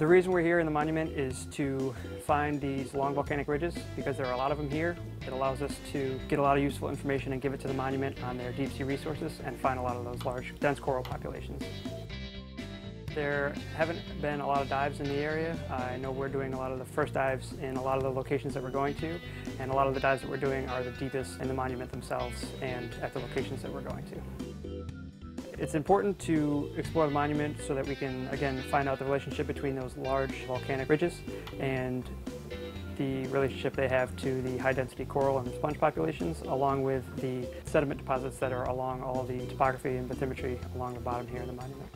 The reason we're here in the monument is to find these long volcanic ridges because there are a lot of them here. It allows us to get a lot of useful information and give it to the monument on their deep sea resources and find a lot of those large, dense coral populations. There haven't been a lot of dives in the area. I know we're doing a lot of the first dives in a lot of the locations that we're going to, and a lot of the dives that we're doing are the deepest in the monument themselves and at the locations that we're going to. It's important to explore the monument so that we can, again, find out the relationship between those large volcanic ridges and the relationship they have to the high-density coral and sponge populations, along with the sediment deposits that are along all the topography and bathymetry along the bottom here in the monument.